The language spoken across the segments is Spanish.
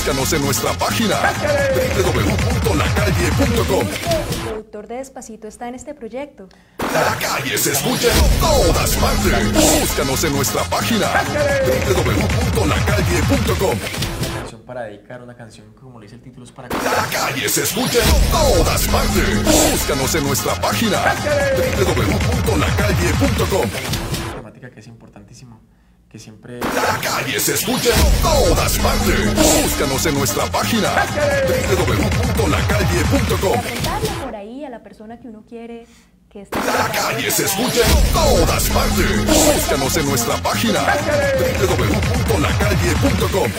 Búscanos en nuestra página www.lacalle.com. El productor de Despacito está en este proyecto. La calle se escucha en todas partes. Búscanos en nuestra página www.lacalle.com. Una canción para dedicar, una canción que, como le dice el título, es para La calle se escucha en todas partes. Búscanos en nuestra página www.lacalle.com. una temática que es importantísima, que siempre La calle se escucha en todas partes. Búscanos en nuestra página www.lacalle.com. Por ahí a la persona que uno quiere que esté. La calle se escucha en todas partes. Búscanos en nuestra página www.lacalle.com.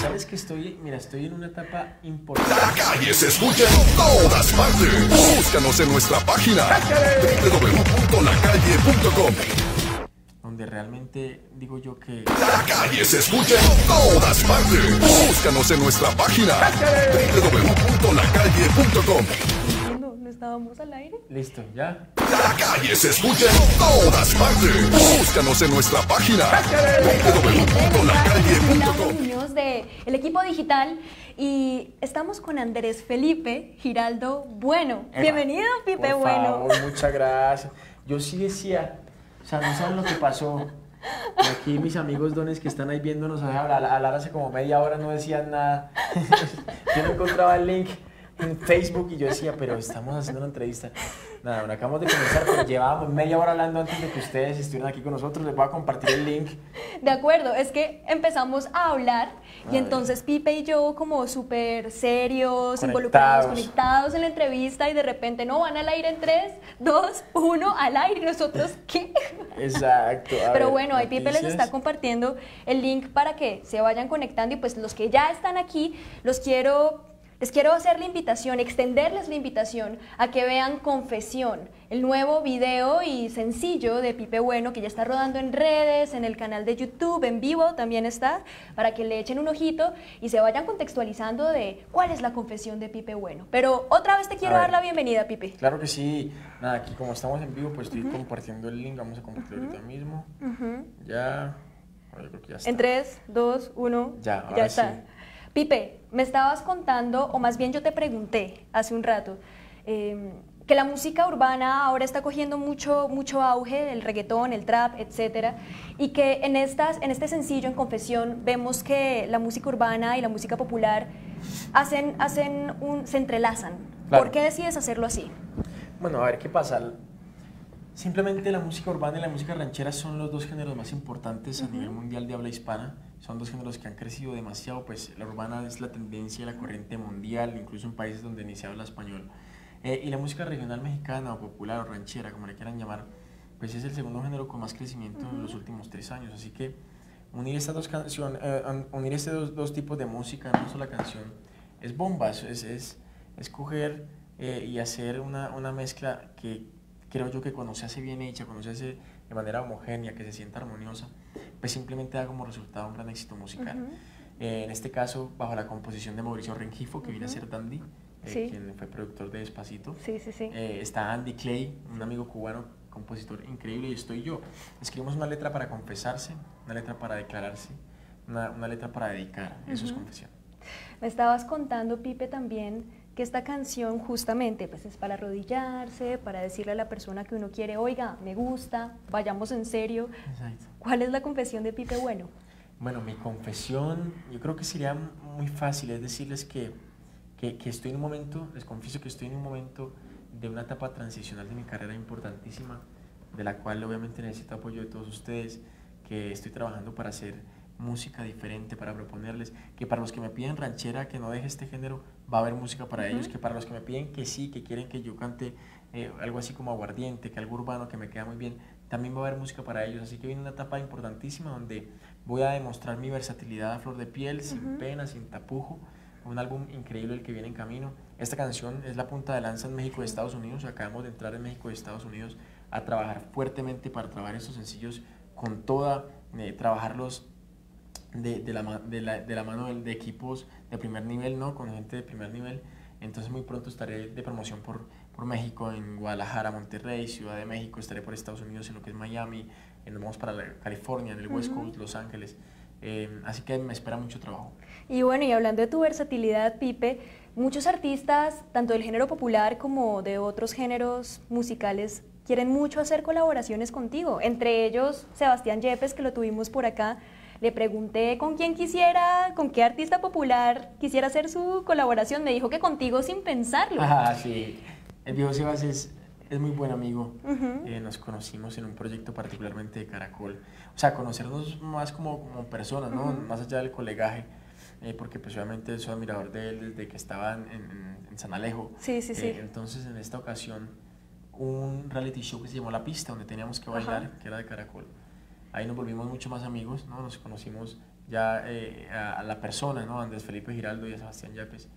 sabes que estoy, mira, estoy en una etapa importante. La calle se escucha en todas partes. Búscanos en nuestra página www.lacalle.com. realmente digo yo que La calle se escucha en todas partes. Búscanos en nuestra página www.lacalle.com. Estábamos al aire. listo, ya. La calle se escucha en todas partes. Búscanos en nuestra página www.lacalle.com. De el equipo digital y estamos con Andrés Felipe Giraldo Bueno. Bienvenido, Pipe por Bueno. favor, muchas gracias. Yo sí decía, o sea, no saben lo que pasó. Y aquí mis amigos dones que están ahí viéndonos hablar, hablar hace como media hora no decían nada. yo no encontraba el link en Facebook y yo decía, pero estamos haciendo una entrevista. Nada, bueno, acabamos de comenzar, pero llevábamos media hora hablando antes de que ustedes estuvieran aquí con nosotros. Les voy a compartir el link. De acuerdo, es que empezamos a hablar y entonces Pipe y yo como súper serios, Conectados. involucrados, conectados en la entrevista y de repente no van al aire en 3, 2, 1 al aire y nosotros ¿qué? Exacto. a Pero ver, bueno, ahí Pipe les está compartiendo el link para que se vayan conectando y pues los que ya están aquí, los quiero, les quiero hacer la invitación, extenderles la invitación a que vean Confesión, el nuevo video y sencillo de Pipe Bueno que ya está rodando en redes, en el canal de YouTube, en vivo también está, para que le echen un ojito y se vayan contextualizando de cuál es la confesión de Pipe Bueno. Pero otra vez te quiero dar la bienvenida, Pipe. Claro que sí. Nada, aquí como estamos en vivo, pues estoy compartiendo el link. Vamos a compartirlo ahorita mismo. Ya. Bueno, yo creo que ya está. En 3, 2, 1. Ya, ahora está. sí. Pipe, me estabas contando, o más bien yo te pregunté hace un rato, eh, que la música urbana ahora está cogiendo mucho, mucho auge, el reggaetón, el trap, etcétera, y que en, estas, en este sencillo, en Confesión, vemos que la música urbana y la música popular hacen, hacen un, se entrelazan. Claro. ¿Por qué decides hacerlo así? Bueno, a ver qué pasa. Simplemente la música urbana y la música ranchera son los dos géneros más importantes a nivel mundial de habla hispana. Son dos géneros que han crecido demasiado, pues la urbana es la tendencia, la corriente mundial, incluso en países donde ni se habla español. Eh, y la música regional mexicana o popular o ranchera, como le quieran llamar, pues es el segundo género con más crecimiento en los últimos tres años. Así que unir estas dos canciones, unir estos dos, dos tipos de música en una sola canción es bomba, es, es, es, es coger eh, y hacer una, una mezcla que creo yo que cuando se hace bien hecha, cuando se hace de manera homogénea, que se sienta armoniosa, pues simplemente da como resultado un gran éxito musical. Eh, en este caso, bajo la composición de Mauricio Rengifo, que viene a ser Dandy, eh, Sí. quien fue productor de Despacito. Sí, sí, sí. Eh, está Andy Clay, un amigo cubano, compositor increíble, y estoy yo. Escribimos una letra para confesarse, una letra para declararse, una, una letra para dedicar. Eso es confesión. Me estabas contando, Pipe, también que esta canción justamente pues es para arrodillarse, para decirle a la persona que uno quiere, oiga, me gusta, vayamos en serio. Exacto. ¿Cuál es la confesión de Pipe Bueno? Bueno, mi confesión, yo creo que sería muy fácil, es decirles que, que, que estoy en un momento, les confieso que estoy en un momento de una etapa transicional de mi carrera importantísima, de la cual obviamente necesito apoyo de todos ustedes, que estoy trabajando para hacer música diferente, para proponerles, que para los que me piden ranchera, que no deje este género, va a haber música para ellos, que para los que me piden que sí, que quieren que yo cante eh, algo así como aguardiente, que algo urbano que me queda muy bien, también va a haber música para ellos. Así que viene una etapa importantísima donde voy a demostrar mi versatilidad a flor de piel, sin pena, sin tapujo. Un álbum increíble el que viene en camino. Esta canción es la punta de lanza en México y Estados Unidos. Acabamos de entrar en México y Estados Unidos a trabajar fuertemente para trabajar estos sencillos con toda, eh, trabajarlos de, de, la, de, la, de la mano de, de equipos de primer nivel, ¿no? Con gente de primer nivel. Entonces muy pronto estaré de promoción por, por México, en Guadalajara, Monterrey, Ciudad de México, estaré por Estados Unidos en lo que es Miami, nos vamos para la- California, en el West Coast, Los Ángeles. Eh, así que me espera mucho trabajo. Y bueno, y hablando de tu versatilidad, Pipe, muchos artistas, tanto del género popular como de otros géneros musicales, quieren mucho hacer colaboraciones contigo. Entre ellos, Sebastián Yepes, que lo tuvimos por acá. Le pregunté con quién quisiera, con qué artista popular quisiera hacer su colaboración. Me dijo que contigo sin pensarlo. Ah, sí. El viejo Sebas es, es muy buen amigo. Eh, nos conocimos en un proyecto particularmente de Caracol. O sea, conocernos más como, como personas, ¿no? Más allá del colegaje. Eh, porque pues obviamente soy admirador de él desde que estaba en, en, San Alejo. Sí, sí, sí. Eh, entonces en esta ocasión un reality show que se llamó La Pista, donde teníamos que bailar, que era de Caracol. Ahí nos volvimos mucho más amigos, ¿no? Nos conocimos ya eh, a, la persona, ¿no? Andrés Felipe Giraldo y a Sebastián Yapes.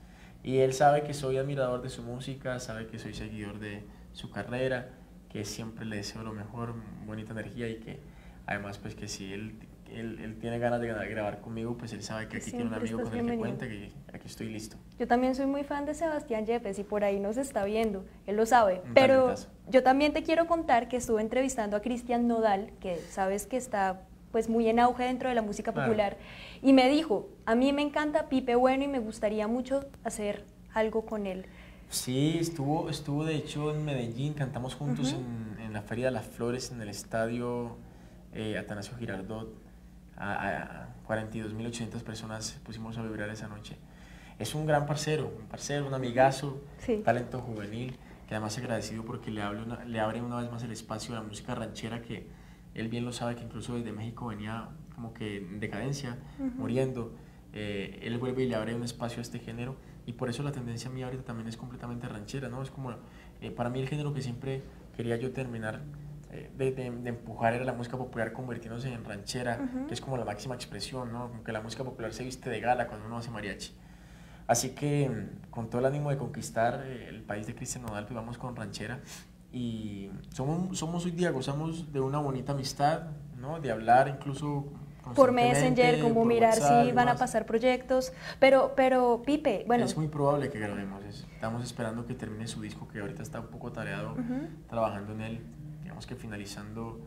Y él sabe que soy admirador de su música, sabe que soy seguidor de su carrera, que siempre le deseo lo mejor, bonita energía y que además pues que si él él, él, tiene ganas de grabar conmigo, pues él sabe que aquí tiene un amigo con el que cuenta, que aquí estoy listo. Yo también soy muy fan de Sebastián Yepes y por ahí nos está viendo, él lo sabe. Pero yo también te quiero contar que estuve entrevistando a Cristian Nodal, que sabes que está pues muy en auge dentro de la música popular, y me dijo, a mí me encanta Pipe Bueno y me gustaría mucho hacer algo con él. Sí, estuvo, estuvo de hecho en Medellín, cantamos juntos en, en, la Feria de las Flores, en el estadio eh, Atanasio Girardot a, 42.800 personas pusimos a vibrar esa noche. Es un gran parcero, un parcero, un amigazo, talento juvenil, que además agradecido porque le, le abre una vez más el espacio a la música ranchera que él bien lo sabe que incluso desde México venía como que en decadencia, muriendo. Eh, él vuelve y le abre un espacio a este género y por eso la tendencia mía ahorita también es completamente ranchera, ¿no? Es como, eh, para mí el género que siempre quería yo terminar de, de, empujar era la música popular convirtiéndose en ranchera, que es como la máxima expresión, ¿no? Como que la música popular se viste de gala cuando uno hace mariachi. Así que con todo el ánimo de conquistar eh, el país de Cristian Nodal, pues vamos con ranchera y somos, somos hoy día, gozamos de una bonita amistad, ¿no? De hablar incluso por Messenger, como mirar si van a pasar proyectos, pero, pero Pipe, bueno. Es muy probable que grabemos eso. Estamos esperando que termine su disco, que ahorita está un poco tareado, trabajando en él que finalizando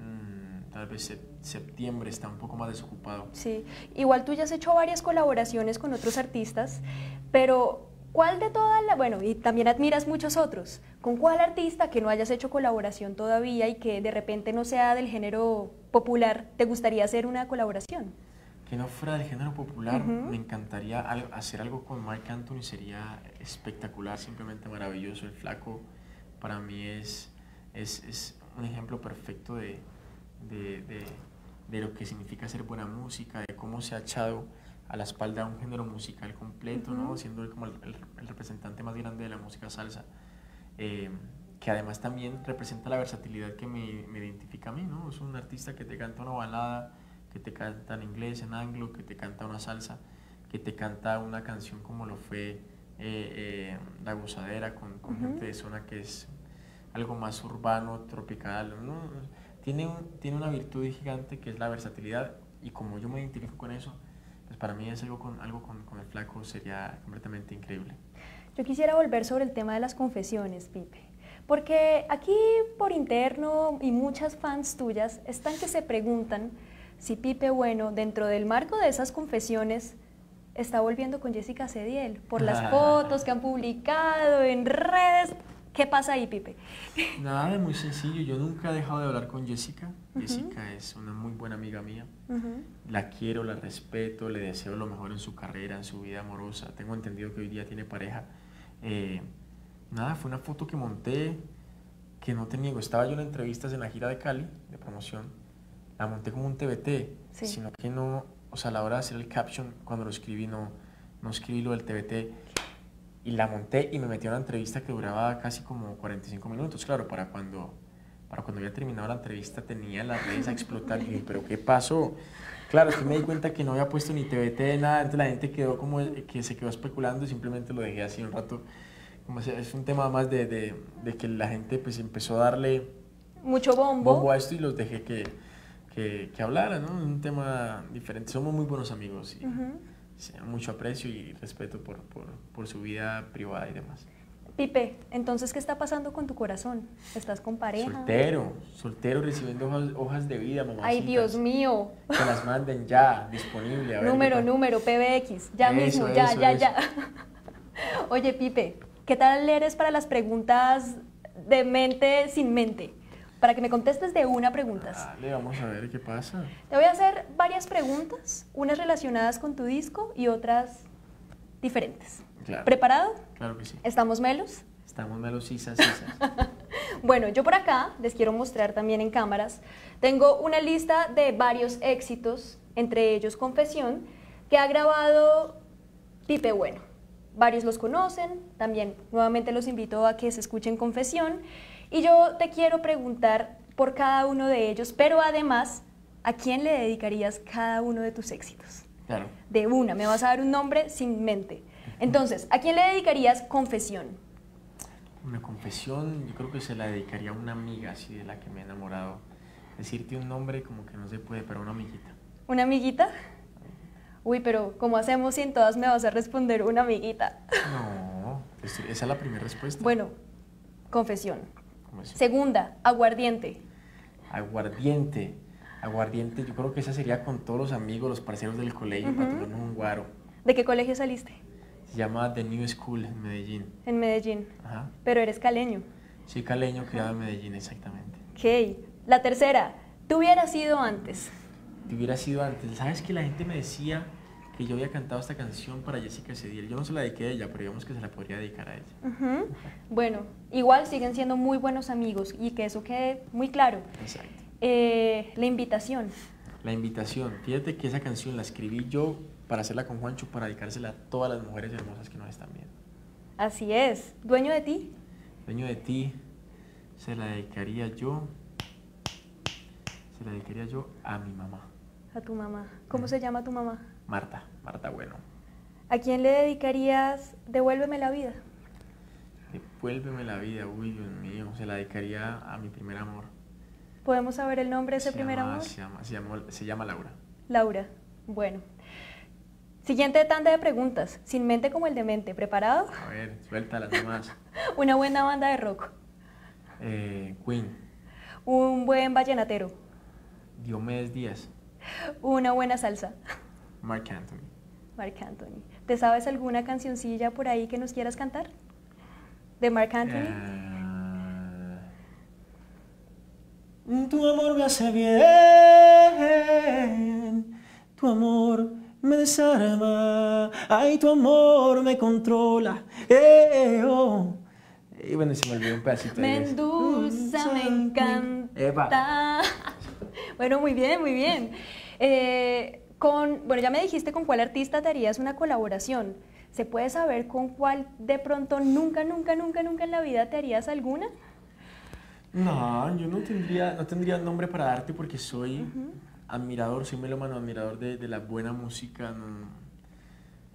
mm, tal vez septiembre está un poco más desocupado. Sí, igual tú ya has hecho varias colaboraciones con otros artistas, pero ¿cuál de todas las, bueno, y también admiras muchos otros, con cuál artista que no hayas hecho colaboración todavía y que de repente no sea del género popular, te gustaría hacer una colaboración? Que no fuera del género popular, me encantaría hacer algo con Mark Anthony, sería espectacular, simplemente maravilloso. El flaco para mí es es, es un ejemplo perfecto de, de, de, lo que significa hacer buena música, de cómo se ha echado a la espalda un género musical completo, ¿no? siendo como el, el, representante más grande de la música salsa, eh, que además también representa la versatilidad que me, me, identifica a mí, ¿no? es un artista que te canta una balada, que te canta en inglés, en anglo, que te canta una salsa, que te canta una canción como lo fue eh, eh, La Gozadera con, con gente de zona que es algo más urbano, tropical. Tiene, tiene una virtud gigante que es la versatilidad y como yo me identifico con eso, pues para mí es algo con, algo con, con el flaco sería completamente increíble. Yo quisiera volver sobre el tema de las confesiones, Pipe. Porque aquí por interno y muchas fans tuyas están que se preguntan si Pipe Bueno, dentro del marco de esas confesiones, está volviendo con Jessica Cediel por las fotos que han publicado en redes. ¿Qué pasa ahí, Pipe? Nada, muy sencillo. Yo nunca he dejado de hablar con Jessica. Jessica es una muy buena amiga mía. La quiero, la respeto, le deseo lo mejor en su carrera, en su vida amorosa. Tengo entendido que hoy día tiene pareja. Eh, nada, fue una foto que monté, que no te niego. Estaba yo en entrevistas en la gira de Cali, de promoción. La monté como un TBT, sino que no, o sea, a la hora de hacer el caption, cuando lo escribí, no, no escribí lo del TBT y la monté y me metí a una entrevista que duraba casi como 45 minutos. Claro, para cuando, para cuando había terminado la entrevista tenía las redes a explotar. Y dije, ¿pero qué pasó? Claro, es que me di cuenta que no había puesto ni TBT, nada. Entonces la gente quedó como que se quedó especulando y simplemente lo dejé así un rato. Como es un tema más de, de, de, que la gente pues empezó a darle mucho bombo. bombo a esto y los dejé que, que, que hablaran, ¿no? Un tema diferente. Somos muy buenos amigos. Y, mucho aprecio y respeto por, por, por, su vida privada y demás. Pipe, entonces, ¿qué está pasando con tu corazón? ¿Estás con pareja? Soltero, soltero recibiendo hojas, hojas de vida, mamá. Ay, Dios mío. Que las manden ya, disponible. A número, número, PBX, ya Eso, mismo, ya, eso, ya, eso. ya. Oye, Pipe, ¿qué tal eres para las preguntas de mente sin mente? Para que me contestes de una preguntas. Dale, vamos a ver qué pasa. Te voy a hacer varias preguntas, unas relacionadas con tu disco y otras diferentes. Claro. ¿Preparado? Claro que sí. ¿Estamos melos? Estamos melosisas, sisas. Bueno, yo por acá les quiero mostrar también en cámaras. Tengo una lista de varios éxitos, entre ellos Confesión, que ha grabado Pipe Bueno. Varios los conocen, también nuevamente los invito a que se escuchen Confesión. Y yo te quiero preguntar por cada uno de ellos, pero además, ¿a quién le dedicarías cada uno de tus éxitos? Claro. De una, me vas a dar un nombre sin mente. Entonces, ¿a quién le dedicarías Confesión? Una confesión, yo creo que se la dedicaría a una amiga así de la que me he enamorado. Decirte un nombre como que no se puede, pero una amiguita. ¿Una amiguita? Uy, pero ¿cómo hacemos si en todas me vas a responder una amiguita? No, esa es la primera respuesta. Bueno, confesión. Segunda, aguardiente. Aguardiente. Aguardiente, yo creo que esa sería con todos los amigos, los parceros del colegio, para Ujú. tomarnos un guaro. ¿De qué colegio saliste? Se llama The New School en Medellín. En Medellín. Ajá. Pero eres caleño. Soy caleño, criado en Medellín, exactamente. Ok. La tercera, tú hubieras sido antes. Te hubiera sido antes. ¿Sabes que la gente me decía que yo había cantado esta canción para Jessica Cediel? Yo no se la dediqué a ella, pero digamos que se la podría dedicar a ella. Bueno, igual siguen siendo muy buenos amigos y que eso quede muy claro. Exacto. Eh, la invitación. La invitación. Fíjate que esa canción la escribí yo para hacerla con Juancho, para dedicársela a todas las mujeres hermosas que nos están viendo. Así es. ¿Dueño de ti? Dueño de ti, se la dedicaría yo. Se la dedicaría yo a mi mamá, A tu mamá. ¿Cómo se llama tu mamá? Marta, Marta Bueno. ¿A quién le dedicarías Devuélveme la vida? Devuélveme la vida, uy, Dios mío. Se la dedicaría a mi primer amor. ¿Podemos saber el nombre de ese Se primer llama- amor? Se llama, se, llama, se llama Laura. Laura. Bueno. Siguiente tanda de preguntas. Sin mente como el de mente. ¿Preparado? A ver, suéltalas nomás. Una buena banda de rock. Eh, Queen, Un buen vallenatero. Diomedes Díaz, Una buena salsa. Mark Anthony. Marc Anthony. ¿Te sabes alguna cancioncilla por ahí que nos quieras cantar? ¿De Marc Anthony? Eh, tu amor me hace bien, tu amor me desarma, ay, tu amor me controla. eh, oh. Y bueno, se me olvidó un pedacito. me de eso. endulza, me encanta. Epa. Bueno, muy bien, muy bien. Eh, con, bueno, ya me dijiste con cuál artista te harías una colaboración. ¿Se puede saber con cuál de pronto nunca, nunca, nunca, nunca en la vida te harías alguna? No, yo no tendría, no tendría nombre para darte porque soy admirador, soy melómano, admirador de, de la buena música. No,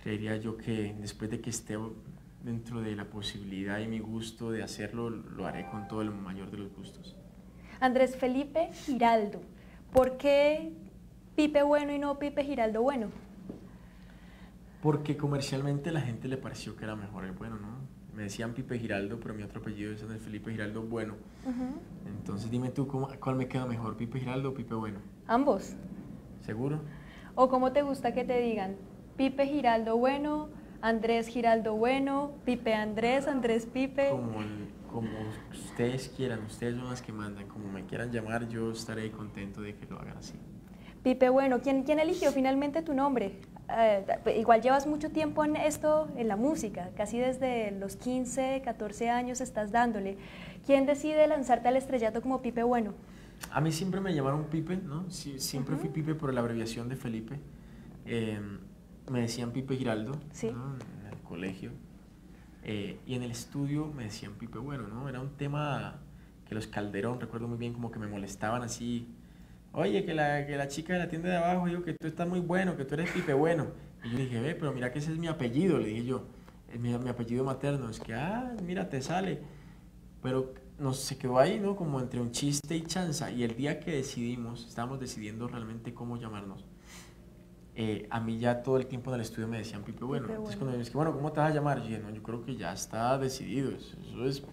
creería yo que después de que esté dentro de la posibilidad y mi gusto de hacerlo, lo haré con todo el mayor de los gustos. Andrés Felipe Giraldo. ¿Por qué Pipe bueno y no Pipe Giraldo bueno? Porque comercialmente la gente le pareció que era mejor el bueno, ¿no? Me decían Pipe Giraldo, pero mi otro apellido es Andrés Felipe Giraldo Bueno. Entonces dime tú, ¿cómo- ¿cuál me queda mejor, Pipe Giraldo o Pipe Bueno? Ambos. ¿Seguro? ¿O cómo te gusta que te digan? Pipe Giraldo bueno, Andrés Giraldo bueno, Pipe Andrés, Andrés Pipe. Como, como ustedes quieran, ustedes son las que mandan, como me quieran llamar, yo estaré contento de que lo hagan así. Pipe bueno, ¿quién, quién eligió finalmente tu nombre? Eh, igual llevas mucho tiempo en esto, en la música, casi desde los 15, 14 años estás dándole. ¿Quién decide lanzarte al estrellato como Pipe bueno? A mí siempre me llamaron Pipe, ¿no? Sí, siempre fui Pipe por la abreviación de Felipe. Eh, me decían Pipe Giraldo, Sí. ¿no? En el colegio. Eh, y en el estudio me decían Pipe Bueno, ¿no? Era un tema que los Calderón, recuerdo muy bien, como que me molestaban así. Oye, que la, que la chica de la tienda de abajo dijo que tú estás muy bueno, que tú eres Pipe Bueno. Y yo dije, ve, pero mira que ese es mi apellido, le dije yo. Es mi, mi apellido materno. Es que, ah, mira, te sale. Pero nos se quedó ahí, ¿no? Como entre un chiste y chanza. Y el día que decidimos, estábamos decidiendo realmente cómo llamarnos. eh, a mí ya todo el tiempo en el estudio me decían Pipe Bueno. Pipe Entonces Bueno. cuando me dicen, bueno, ¿cómo te vas a llamar? Yo dije, no, yo creo que ya está decidido. Eso, eso es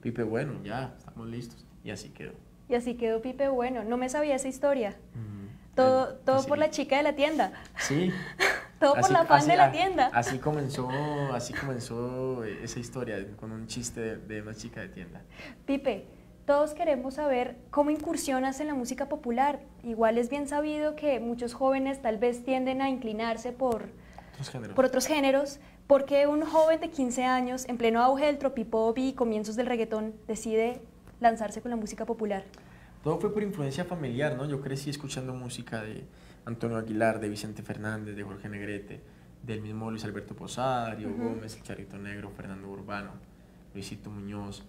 Pipe Bueno, ya, estamos listos. Y así quedó. Y así quedó Pipe Bueno. No me sabía esa historia. Ujú. Todo, Eh, todo así- por la chica de la tienda. Sí. Todo por la fan así- de la tienda. Así comenzó, así comenzó esa historia, con un chiste de, de una chica de tienda. Pipe, todos queremos saber cómo incursionas en la música popular. Igual es bien sabido que muchos jóvenes tal vez tienden a inclinarse por, Otros géneros. por otros géneros. ¿Por qué un joven de 15 años, en pleno auge del tropipop y comienzos del reggaetón, decide lanzarse con la música popular? Todo fue por influencia familiar, ¿no? Yo crecí escuchando música de Antonio Aguilar, de Vicente Fernández, de Jorge Negrete, del mismo Luis Alberto Posada, Río Ujú. Gómez, El Charrito Negro, Fernando Urbano, Luisito Muñoz.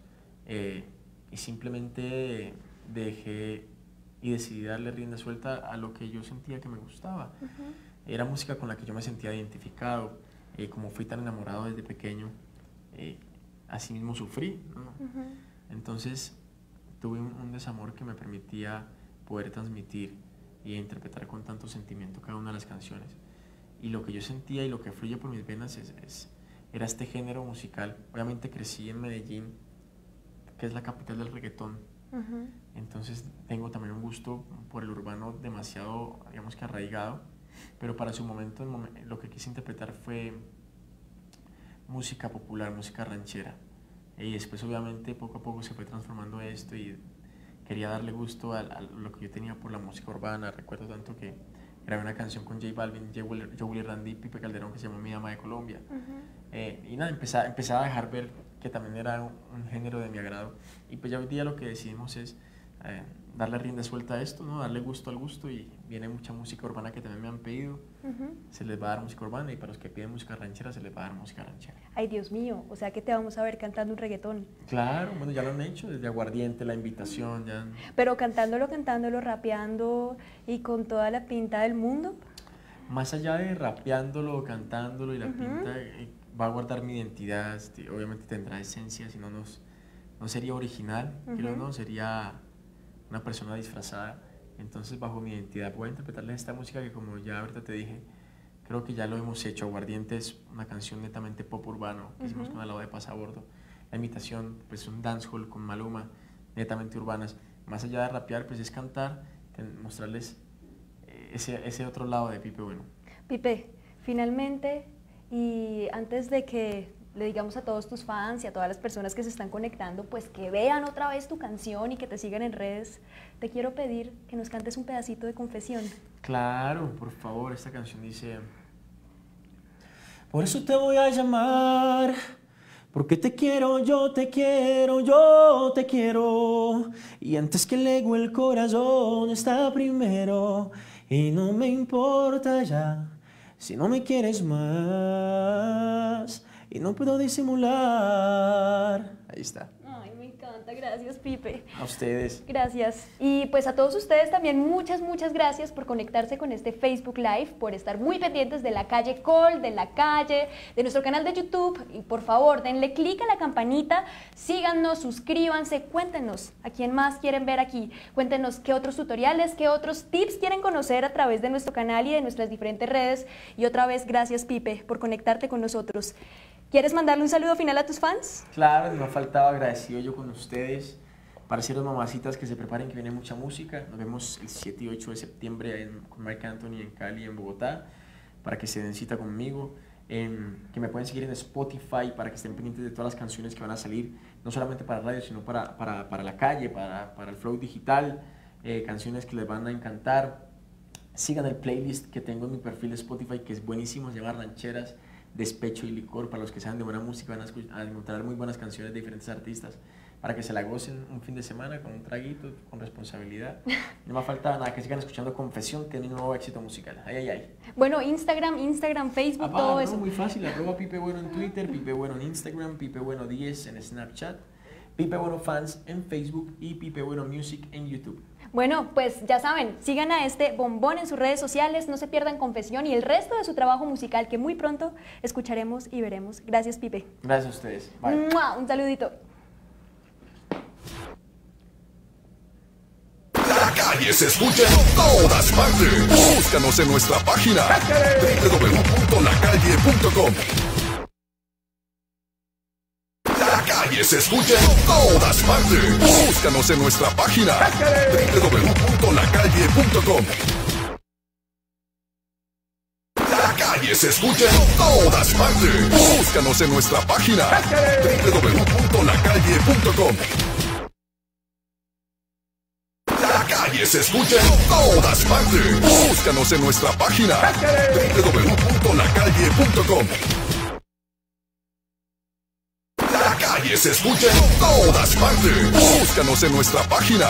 eh, y simplemente dejé y decidí darle rienda suelta a lo que yo sentía que me gustaba. Era música con la que yo me sentía identificado. eh, como fui tan enamorado desde pequeño, eh, así mismo sufrí. ¿no? Entonces tuve un, un desamor que me permitía poder transmitir y interpretar con tanto sentimiento cada una de las canciones. Y lo que yo sentía y lo que fluye por mis venas es, es- era este género musical. Obviamente crecí en Medellín, que es la capital del reggaetón. Entonces tengo también un gusto por el urbano demasiado, digamos que arraigado, pero para su momento lo que quise interpretar fue música popular, música ranchera. Y después obviamente poco a poco se fue transformando esto y quería darle gusto a, a lo que yo tenía por la música urbana. Recuerdo tanto que grabé una canción con J Balvin, Joe Willy Randy y Pipe Calderón que se llamó Mi Dama de Colombia. Eh, y nada, empecé, empecé a dejar ver que también era un, un género de mi agrado. Y pues ya hoy día lo que decidimos es eh, darle rienda suelta a esto, ¿no? darle gusto al gusto y viene mucha música urbana que también me han pedido. Se les va a dar música urbana y para los que piden música ranchera se les va a dar música ranchera. Ay, Dios mío, o sea que te vamos a ver cantando un reggaetón. Claro, bueno, ya lo han hecho desde Aguardiente, la invitación, ya. Pero cantándolo, cantándolo, rapeando y con toda la pinta del mundo. Más allá de rapeándolo, cantándolo y la pinta, eh, va a guardar mi identidad, este, obviamente tendrá esencia, si no, nos- no sería original, creo, Ujú. ¿no? Sería una persona disfrazada. Entonces, bajo mi identidad, voy a interpretarles esta música que, como ya ahorita te dije, creo que ya lo hemos hecho. Aguardiente es una canción netamente pop urbano que hicimos con el lado de Pasabordo. La imitación, pues un dancehall con Maluma, netamente urbanas. Más allá de rapear, pues es cantar, mostrarles eh, ese, ese otro lado de Pipe Bueno. Pipe, finalmente, y antes de que le digamos a todos tus fans y a todas las personas que se están conectando, pues que vean otra vez tu canción y que te sigan en redes, te quiero pedir que nos cantes un pedacito de confesión. Claro, por favor, esta canción dice... Por eso te voy a llamar, porque te quiero, yo te quiero, yo te quiero. Y antes que el ego, el corazón está primero. Y no me importa ya si no me quieres más. Y no puedo disimular. Ahí está. Ay, me encanta, gracias Pipe. A ustedes. Gracias. Y pues a todos ustedes también muchas, muchas gracias por conectarse con este Facebook Live, por estar muy pendientes de la calle Call, de la calle, de nuestro canal de YouTube. Y por favor, denle clic a la campanita, síganos, suscríbanse, cuéntenos a quién más quieren ver aquí. Cuéntenos qué otros tutoriales, qué otros tips quieren conocer a través de nuestro canal y de nuestras diferentes redes. Y otra vez, gracias Pipe por conectarte con nosotros. ¿Quieres mandarle un saludo final a tus fans? Claro, no faltaba agradecido yo con ustedes. Pareceros mamacitas que se preparen que viene mucha música. Nos vemos el 7 y 8 de septiembre en, con Mark Anthony en Cali, en Bogotá, para que se den cita conmigo. En- que me pueden seguir en Spotify para que estén pendientes de todas las canciones que van a salir, no solamente para radio, sino para, para, para la calle, para, para el flow digital, eh, canciones que les van a encantar. Sigan el playlist que tengo en mi perfil de Spotify, que es buenísimo, se llama Rancheras, Despecho y Licor. Para los que saben de buena música, van a, a encontrar muy buenas canciones de diferentes artistas para que se la gocen un fin de semana con un traguito, con responsabilidad. No me falta nada, que sigan escuchando Confesión, que es mi nuevo éxito musical. Ay, ay, ay. Bueno, Instagram, Instagram, Facebook, Apá, todo no, eso. muy fácil, arroba Pipe Bueno en Twitter, Pipe Bueno en Instagram, Pipe Bueno 10 en Snapchat, Pipe Bueno Fans en Facebook y Pipe Bueno Music en YouTube. Bueno, pues ya saben, sigan a este bombón en sus redes sociales, no se pierdan Confesión y el resto de su trabajo musical que muy pronto escucharemos y veremos. Gracias, Pipe. Gracias a ustedes. Bye. ¡Mua! Un saludito. La calle calle se escucha en todas partes. Búscanos en nuestra página www.lacalle.com. La calle se escucha en todas partes. Búscanos en nuestra página www.lacalle.com. La calle se escucha en todas partes. Búscanos en nuestra página www.lacalle.com. La calle se escucha en todas partes. Búscanos en nuestra página www.lacalle.com. Calle se escucha en todas partes. Búscanos en nuestra página